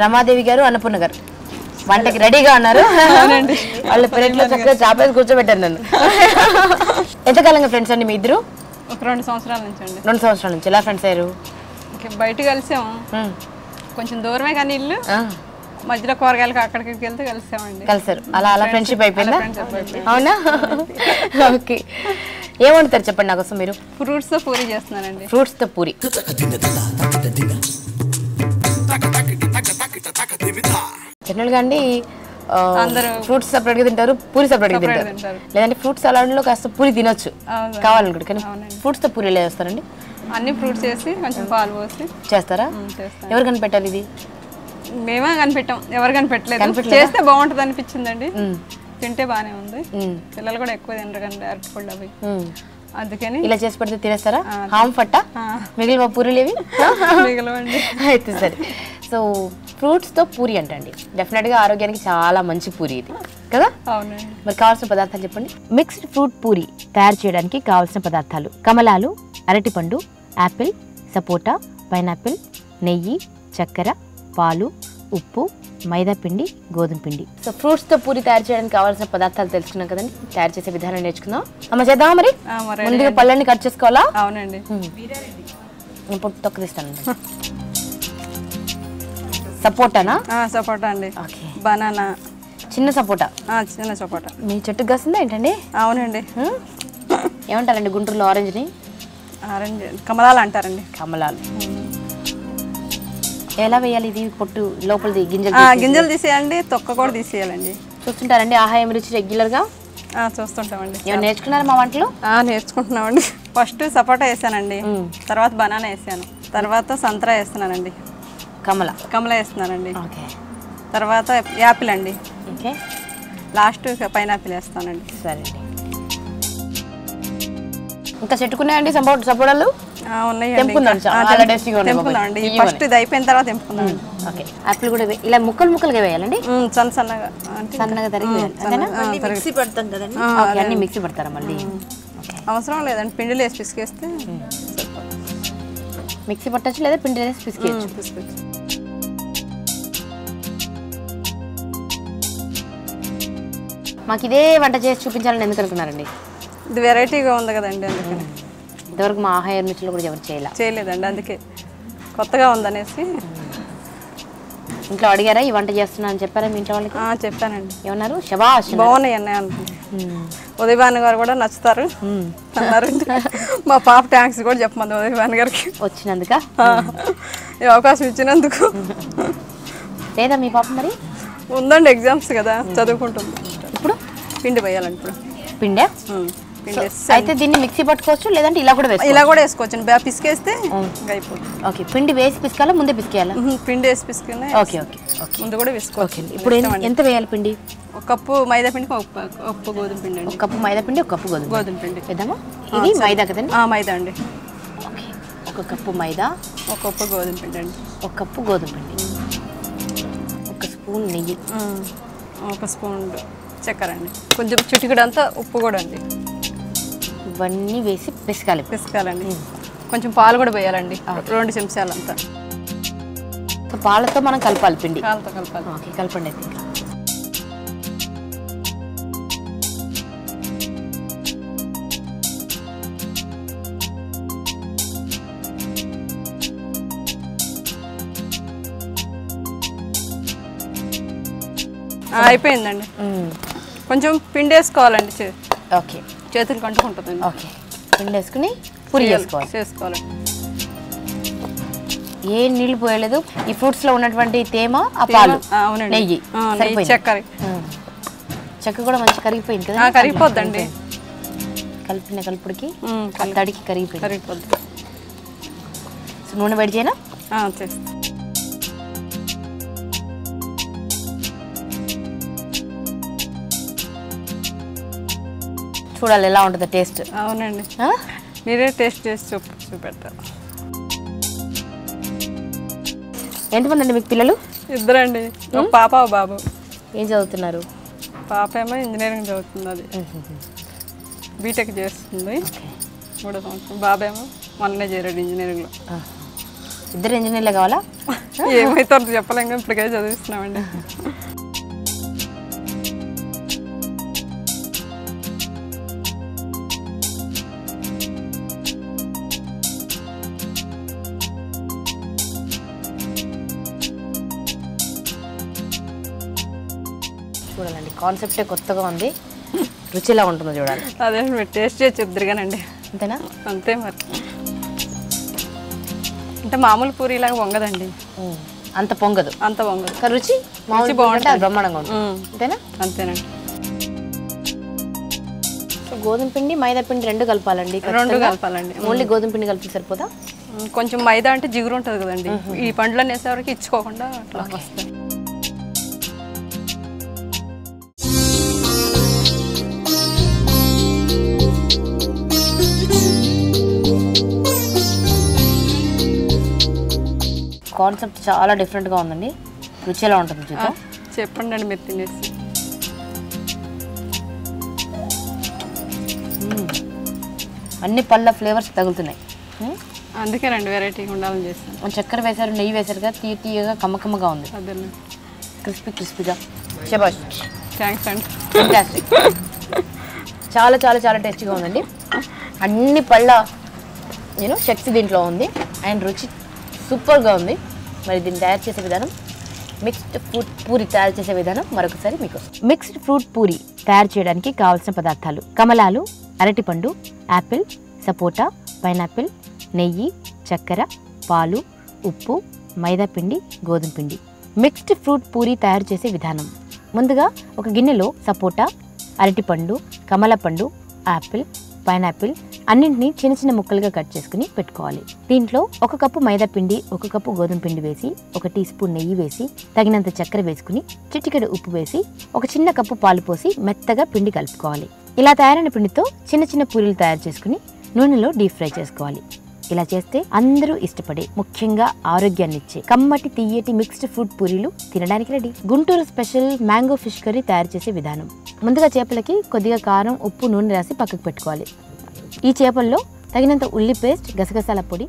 రమాదేవి గారు అన్నపూర్ణ గారు. వంటకి రెడీగా ఉన్నారు. వాళ్ళ పెరట్లో చక్కగా చాపేసి కూర్చోబెట్టారు నన్ను. ఎంతకాలంగా ఫ్రెండ్స్ అండి మీ ఇద్దరు? ఒక రెండు సంవత్సరాల నుంచి అండి. రెండు సంవత్సరాల నుంచి. ఎలా ఫ్రెండ్స్ అయ్యారు? బయట కలిసాము. కొంచెం దూరమే కానీ ఇల్లు. ఆ, మధ్యలో కూరగాయలకి అక్కడికి వెళ్తే కలిసామండి. కలిసారు. అలా అలా ఫ్రెండ్షిప్ అయిపోయిందా. అవునా? ఓకే. ఏం వండుతారు చెప్పండి నాకు మీరు? ఫ్రూట్స్తో పూరి చేస్తున్నానండి. ఫ్రూట్స్తో పూరి. జనరల్గా అండి అందరూ ఫ్రూట్స్ సపరేట్గా తింటారు పూరి సపరేట్గా separate తింటారు. లేదంటే ఫ్రూట్ సలాడ్లో కాస్త పూరి తినొచ్చు. కావాలనుకుంటే కానీ అవునండి. ఫ్రూట్స్తో పూరి ఎలా చేస్తారండి? అన్ని ఫ్రూట్స్ వేసి కొంచెం పాలు పోసి చేస్తారా? ఎవరు కనిపెట్టాలి ఇది? మేమే కనిపెట్టాం. ఎవరు కనిపెట్టలేదు? చేస్తే బాగుంటుంది అనిపించిందండి. తింటే బాగానే ఉంది. పిల్లలు కూడా ఎక్కువ తినరు కానీ డైరెక్ట్ ఫుడ్ అవి. అందుకని ఇలా చేసి పెడితే తినేస్తారా? హామ్ ఫట్టా ఆ. మిగిలిన పూరీలు ఏవి? మిగలవండి. అయితే సరే. సో ఫ్రూట్స్తో పూరి అంటండి. డెఫినెట్గా ఆరోగ్యానికి చాలా మంచి పూరి ఇది. కదా? అవునండి మరి కావాల్సిన పదార్థాలు చెప్పండి. మిక్స్డ్ ఫ్రూట్ పూరి తయారు చేయడానికి కావాల్సిన పదార్థాలు. కమలాలు అరటిపండు యాపిల్ సపోటా పైనాపిల్ నెయ్యి చక్కెర పాలు ఉప్పు మైదా పిండి గోధుమ పిండి. సో ఫ్రూట్స్తో పూరి తయారు చేయడానికి కావాల్సిన పదార్థాలు తెలుసుకున్నాం కదండి. తయారు చేసే విధానం నేర్చుకుందాం. అమ్మ చేద్దామా మరి? ముందుగా పళ్ళన్ని కట్ చేసుకోవాలా? అవునండి. నేను పొట్టు తొక్కదిస్తాను సపోటానా? సపోటా అండి. ఓకే. బనానా. చిన్న సపోటా? చిన్న సపోటా. మీ చెట్టుకు కాసిందా ఏంటండి? అవునండి? ఏమంటారండి గుంటూరులో ఆరెంజ్ని? ఆరెంజ్ కమలాలు అంటారండి. కమలాలు. ఎలా వేయాలి ఇది? పొట్టు లోపలిది గింజలు? గింజలు తీసేయాలండి తొక్క కూడా తీసేయాలండి. చూస్తుంటారండి ఆహాయం రుచి రెగ్యులర్గా? చూస్తుంటామండి. ఏమైనా నేర్చుకున్నారా మా వంటలు? నేర్చుకుంటున్నామండి. ఫస్ట్ సపోటా వేసానండి. తర్వాత బనానా వేసాను. తర్వాత సంతరా వేస్తున్నానండి. కమల. కమల వేస్తున్నానండి ఓకే. తర్వాత యాపిల్ అండి. ఓకే. లాస్ట్ పైనాపిల్ వేస్తానండి. సరే అండి ఇంకా చెట్టుకున్నాయండి సపోట సపోటాలు తెంపుకుందామండి. ఫస్ట్ ఇది అయిపోయిన తర్వాత ఓకే. యాపిల్ కూడా ఇలా ముక్కలు ముక్కలుగా వేయాలండి? సన్న సన్నగా. సన్నగా తరిగి మిక్సీ పడతాం కదండి. ఆ, ఓకే అన్ని మిక్సీ పడతారా మళ్ళీ? ఓకే. అవసరం లేదండి. పిండిలో వేసి పిసికేస్తే మిక్సీ పట్టచ్చు లేదా పిండి వేసి పిసికేయచ్చు? పిసికేయచ్చు. మాకు ఇదే వంట చేసి చూపించాలని ఎందుకు అనుకున్నారండి? ఇది వెరైటీగా ఉంది కదండి అందుకని ఇంతవరకు మా ఆహాయ రుచిలో కూడా ఎవరు చేయాల. చేయలేదండి అందుకే. కొత్తగా ఉందనేసి. ఇంట్లో అడిగారా ఈ వంట చేస్తున్నా అని చెప్పారా మీ ఇంట్లో వాళ్ళకి? చెప్పానండి. ఏమన్నారు? శబాష్ అన్నారు. బాగున్నాయి అన్నయ్య. ఉదయభాను గారు కూడా నచ్చుతారు. మ్మ్. అన్నారండి మా పాప థ్యాంక్స్ కూడా చెప్పమంది ఉదయభాను గారికి. వచ్చినందుక? ఈ అవకాశం ఇచ్చినందుకు. లేదా మీ పాప మరి? ఉందండి ఎగ్జామ్స్ కదా చదువుకుంటుంది. పిండి వేయాలండి ఇప్పుడు. పిండే? పిండి అయితే దీన్ని మిక్సీ పట్టుకోవచ్చు లేదంటే ఇలా కూడా ఇలా కూడా వేసుకోవచ్చు. పిసికేస్తే ఓకే పిండి వేసి పిసుకాలా ముందే పిసికేయాలా? పిండి వేసి పిసికిన ఓకే ఓకే ముందు కూడా వేసుకోవచ్చు. ఇప్పుడు ఎంత- వేయాలి పిండి? ఒక కప్పు మైదా పిండికి ఒక ప- ఒక కప్పు గోధుమ పిండి ఒక కప్పు మైదా పిండి ఒక కప్పు గోధుమ గోధుమ పిండి. వేద్దామా? ఇది మైదా కదండి? ఆ, మైదా అండి. ఓకే ఒక కప్పు మైదా. ఒక కప్పు గోధుమ పిండి అండి. ఒక కప్పు గోధుమ పిండి. ఒక స్పూన్ నెయ్యి. ఒక స్పూన్ చక్కెర అండి కొంచెం చిటికెడు అంతా ఉప్పు కూడా అండి. ఇవన్నీ వేసి పిసకాలి. పిసకాలండి. కొంచెం పాలు కూడా వేయాలండి. రెండు చెంచాలు అంతా పాలతో మనం కలపాలి పిండి. కాలుతో కలపాలి. ఓకే కలపండి అయితే. అయిపోయిందండి. కొంచెం పిండి వేసుకోవాలండి ఓకే. చేతులకు అంటుకుంటుందండి ఓకే. పిండి వేసుకుని పూరి చేసుకోవాలి. చేసుకోవాలి. ఏ నీళ్ళు పోయలేదు. ఈ ఫ్రూట్స్లో ఉన్నటువంటి తేమ ఆ పాలు. నెయ్యి. చక్కెర. చెక్క కూడా మంచి కరిగిపోయింది కదా? కరిగిపోద్దండి. కలిపిన కలుపుడికి తడికి కరిగిపోయింది. కరిగిపోద్ది. నూనె వేడి చేయనా? చేస్తా. చూడాలి ఎలా ఉంటుందో టేస్ట్? అవునండి. మీరే టేస్ట్ చేసి చూపు చూపెట్టారు ఎంతమంది అండి మీకు పిల్లలు? ఇద్దరండి. పాప బాబు. ఏం చదువుతున్నారు? పాప ఏమో ఇంజనీరింగ్ చదువుతుంది అది. బీటెక్ చేస్తుంది. మూడో సంవత్సరం. బాబు ఏమో మొన్నే చేరాడు ఇంజనీరింగ్లో. ఇద్దరు ఇంజనీర్లే కావాలా? ఏమైతే చెప్పలేం ఇప్పటికే చదివిస్తున్నామండి. చూడాలండి. కాన్సెప్టే కొత్తగా ఉంది. రుచి ఎలా ఉంటుందో చూడాలి. అదే మీరు టేస్ట్ చేసి చెప్తురుగానండి అంతేనా? అంతే మరి. అంటే మామూలు పూరిలాగా వంగదండి ఉమ్. అంత పొంగదు. అంత వంగదు కానీ రుచి మామూలు బాగుంటుంది. బ్రహ్మాండంగా ఉంటుంది. అంతేనా? అంతేనండి. గోధుమ పిండి మైదా పిండి రెండు కలపాలండి రెండు కలపాలండి. ఓన్లీ గోధుమ పిండి కలిపి సరిపోదా? కొంచెం మైదా అంటే జిగురు ఉంటుంది కదండి. ఈ పండ్లన్నీ వేసేవరకు ఇచ్చుకోకుండా అట్లా వస్తాయి. కాన్సెప్ట్ చాలా డిఫరెంట్గా ఉందండి. రుచి ఎలా ఉంటుంది చూద్దాం. చెప్పండి అండి మీరు తినేసి. అన్ని పళ్ళ ఫ్లేవర్స్ తగులుతున్నాయి. అందుకేనండి వెరైటీగా ఉండాలని చేస్తాను చక్కెర వేశారు నెయ్యి వేశారు కదా తీయ తీయగా కమ్మకమ్మగా ఉంది. క్రిస్పీ క్రిస్పీగా. శబాష్ థ్యాంక్స్ అండి. చాలా చాలా చాలా టేస్టీగా ఉందండి. అన్ని పళ్ళ నేను శక్తి దీంట్లో ఉంది. అండ్ రుచి సూపర్గా ఉంది. మరి దీన్ని తయారు చేసే విధానం మిక్స్డ్ ఫ్రూట్ పూరి తయారు చేసే విధానం మరొకసారి మీకు మిక్స్డ్ ఫ్రూట్ పూరి తయారు చేయడానికి కావాల్సిన పదార్థాలు కమలాలు అరటిపండు యాపిల్ సపోటా పైనాపిల్ నెయ్యి చక్కెర పాలు ఉప్పు మైదాపిండి గోధుమ పిండి. మిక్స్డ్ ఫ్రూట్ పూరి తయారు చేసే విధానం. ముందుగా ఒక గిన్నెలో సపోటా అరటిపండు కమలపండు యాపిల్ పైనాపిల్ అన్నింటినీ చిన్న చిన్న ముక్కలుగా కట్ చేసుకుని పెట్టుకోవాలి. దీంట్లో ఒక కప్పు మైదా పిండి ఒక కప్పు గోధుమ పిండి వేసి ఒక టీ స్పూన్ నెయ్యి వేసి తగినంత చక్కెర వేసుకుని చిటికెడు ఉప్పు వేసి ఒక చిన్న కప్పు పాలు పోసి మెత్తగా పిండి కలుపుకోవాలి. ఇలా తయారైన పిండితో చిన్న చిన్న పూరీలు తయారు చేసుకుని నూనెలో డీప్ ఫ్రై చేసుకోవాలి. ఇలా చేస్తే అందరూ ఇష్టపడే ముఖ్యంగా ఆరోగ్యాన్ని ఇచ్చే కమ్మటి తీయటి మిక్స్డ్ ఫుడ్ పూరీలు తినడానికి ready. Guntur special mango fish curry తయారు చేసే విధానం. ముందుగా చేపలకి కొద్దిగా కారం ఉప్పు నూనె రాసి పక్కకు పెట్టుకోవాలి. ఈ చేపల్లో తగినంత ఉల్లి పేస్ట్ గసగసాల పొడి